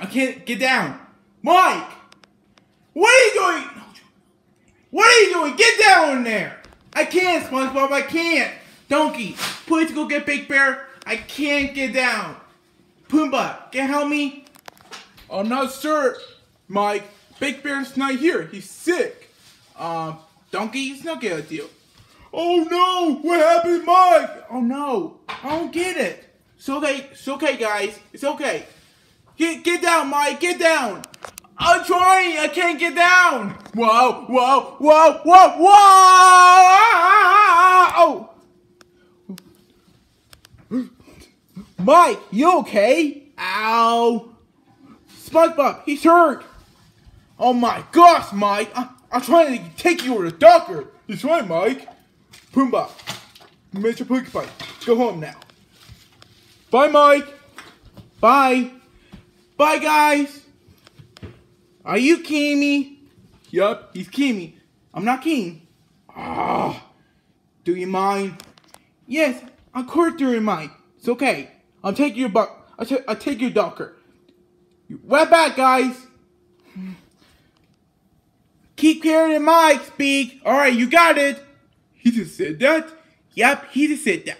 I can't get down. Mike! What are you doing? What are you doing? Get down there! I can't, SpongeBob, I can't. Donkey, please go get Big Bear. I can't get down. Pumbaa, can you help me? I'm not sure, Mike. Big Bear's not here. He's sick. Um, Donkey, it's not good deal. Oh no! What happened, Mike? Oh no, I don't get it. It's okay, it's okay, guys. It's okay. Get get down, Mike. Get down. I'm trying. I can't get down. Whoa, whoa, whoa, whoa, whoa! Oh. Mike, you okay? Ow. SpongeBob, he's hurt. Oh my gosh, Mike. I, I'm trying to take you to the doctor. He's right, Mike. Pumbaa, Mr. Porcupine, go home now. Bye, Mike. Bye. Bye, guys. Are you Kimi? Yup, he's Kimi. I'm not King. Ah, do you mind? Yes, of course do you mind. It's okay. I'll take your buck. I'll, I'll take your doctor. Right back, guys. Keep carrying Mike, speak. All right, you got it. He just said that. Yep, he just said that.